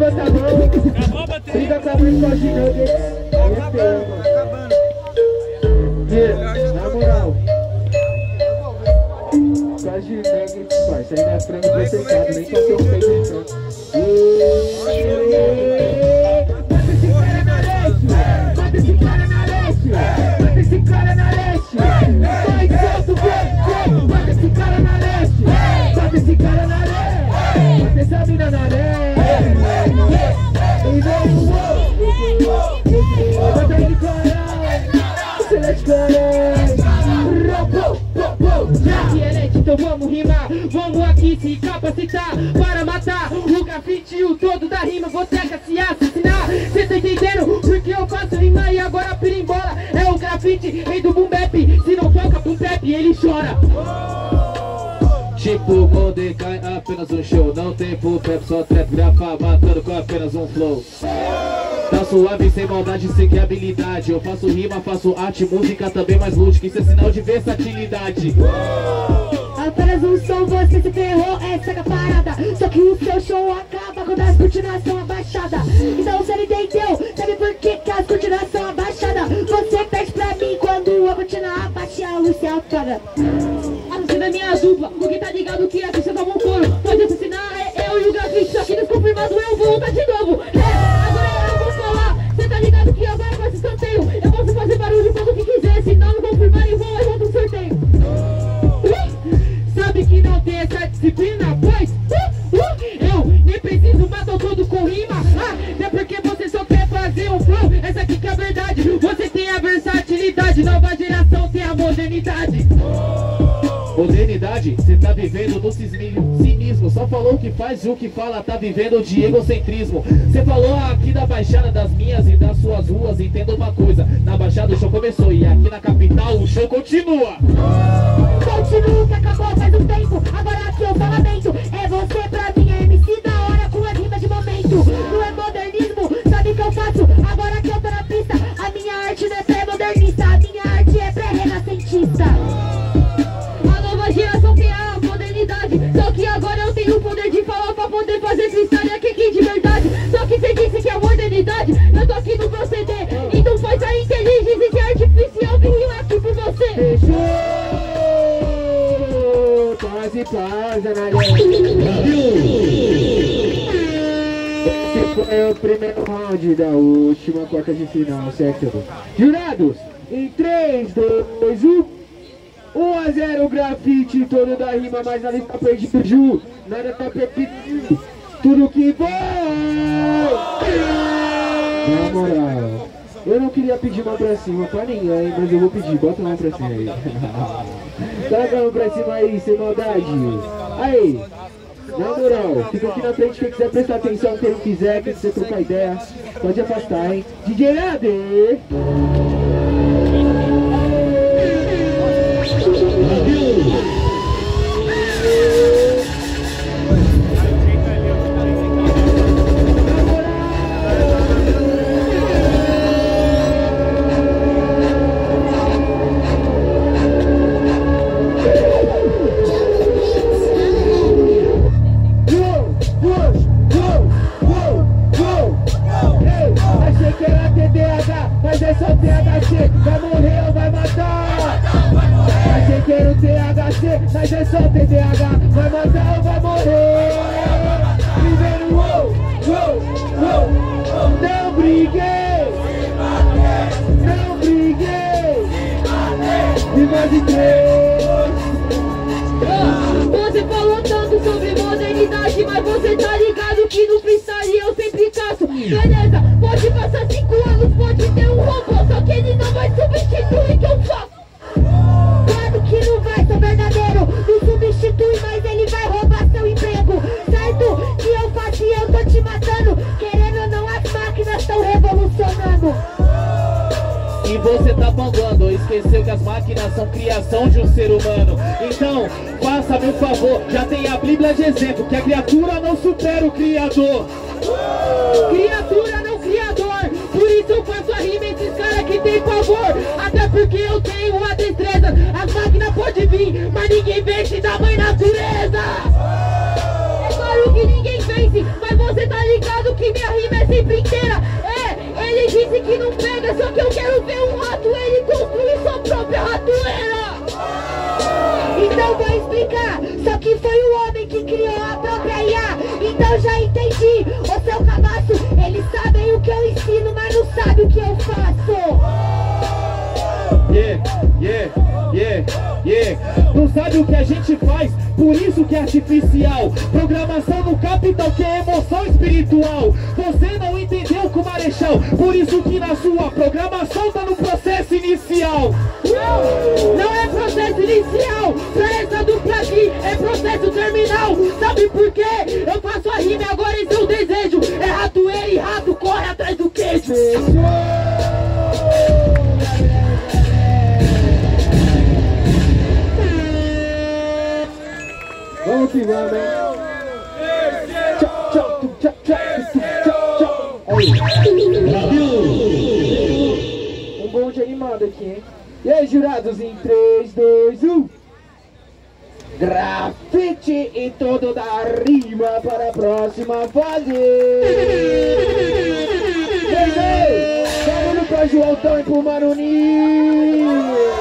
Acabou a bateria. Fica com a mãe com a gigante. Acabando, acabando. Na moral. Com a gigante, parça. Aí na frente foi sentado, nem tem um peito de. Mata esse cara na caralho! Dielete, então vamos rimar. Vamos aqui se capacitar Para matar o grafite o todo da rima. Você quer se assassinar Cê tá entendendo? Porque eu faço rima e agora pirimbola. É o grafite, rei do boom bap. Se não toca boom bap, ele chora. Tipo, Mordecai, apenas um show. Não tem full pep, só trap, grafa Matando com apenas um flow Tá suave, sem maldade, sem que habilidade. Eu faço rima, faço arte, música também mais lúdica. Isso é sinal de versatilidade. Apenas um som, você se ferrou, essa é a parada. Só que o seu show acaba quando as cortinas são abaixadas. Então você não entendeu, sabe por que, que as cortinas são abaixadas? Você pede pra mim quando a cortina abaixa a luz se apaga. A não ser da minha dupla, porque tá ligado que a ficha toma um couro Pode assassinar, é eu e o grafite, só que desconfirmado eu vou voltar de novo versatilidade Nova geração tem a modernidade. Modernidade, cê tá vivendo do cismismo, cinismo. Só falou o que faz e o que fala, tá vivendo de egocentrismo. Cê falou aqui da baixada das minhas e das suas ruas Entenda uma coisa, na baixada o show começou E aqui na capital o show continua. Continua que acabou faz tenho o poder de falar Pra poder fazer freestyle aqui, aqui de verdade. Só que você disse que é modernidade. Eu tô aqui no proceder Então faz a inteligência artificial rimar aqui por você. Fechou! Quase pausa na Esse foi o primeiro round da última quarta de final, certo? Jurados, em 3, 2, 1 1 a 0 grafite, todo da rima, mas ali tá perdido Ju Nada tá perdido Tudo que bom Na moral eu não queria pedir mão pra cima pra ninguém, mas eu vou pedir, bota a mão pra cima aí. Coloca a mão pra cima aí, sem maldade. Aí, na moral, fica aqui na frente quem quiser prestar atenção, quem não quiser, quem quiser trocar ideia, pode afastar, hein? DJ Nade! THC, mas é só TDAH. Vai matar ou vai morrer? Primeiro, uou, uou, uou. Não briguei, não briguei. E mais de três. Você falou tanto sobre modernidade, mas você tá ligado que no freestyle eu sempre caço. Beleza, pode passar cinco anos, pode ter um robô, E você tá panguando, esqueceu que as máquinas são criação de um ser humano. Então, faça-me um favor, já tem a Bíblia de exemplo Que a criatura não supera o Criador. Criatura não criador. Por isso eu faço a rima esses caras que tem pavor. Até porque eu tenho a destreza. As máquinas podem vir, mas ninguém vence da mãe natureza só que eu quero ver um ratoeiro construir sua própria ratoeira. Então vou explicar, só que foi o homem que criou a própria IA. Então já entendi, o seu cabaço, eles sabem o que eu ensino, mas não sabem o que eu faço. Yeah, yeah, yeah, yeah. Não sabe o que a gente faz, por isso que é artificial. Programação no capital que é emoção espiritual. Você não entendeu com o Marechal, por isso que na sua programação tá no processo inicial. Não é processo inicial, pra essa dupla aqui é processo terminal. Sabe por quê? Eu faço a rima agora esse é o desejo. É ratoeira e rato corre atrás do queijo. Vamos, hein? Tchau, tchau, tchau, tchau, tchau, tchau. Um bonde animado aqui, hein? E aí, jurados, em 3, 2, 1. Grafite e todo da rima para a próxima fase. Ei, ei, Vamos pra João Tão e pro Maruni.